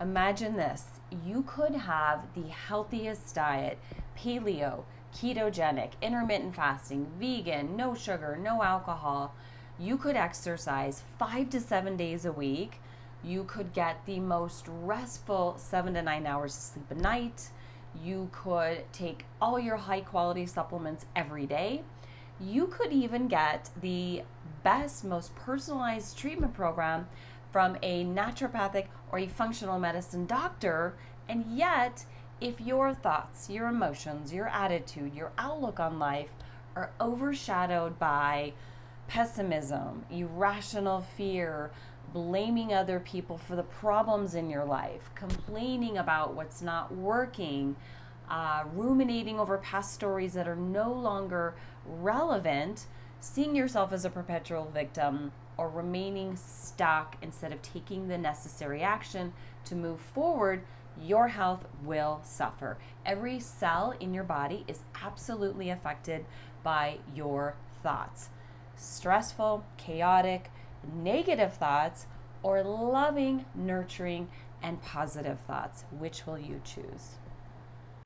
Imagine this you could have the healthiest diet, paleo, ketogenic, intermittent fasting, vegan, no sugar, no alcohol. You could exercise five to seven days a week. You could get the most restful seven to nine hours of sleep a night. You could take all your high quality supplements every day. You could even get the best, most personalized treatment program from a naturopathic or a functional medicine doctor. And yet, if your thoughts, your emotions, your attitude, your outlook on life are overshadowed by pessimism, irrational fear, blaming other people for the problems in your life, complaining about what's not working, uh, ruminating over past stories that are no longer relevant, seeing yourself as a perpetual victim, or remaining stuck instead of taking the necessary action to move forward, your health will suffer. Every cell in your body is absolutely affected by your thoughts. Stressful, chaotic, negative thoughts, or loving, nurturing, and positive thoughts. Which will you choose?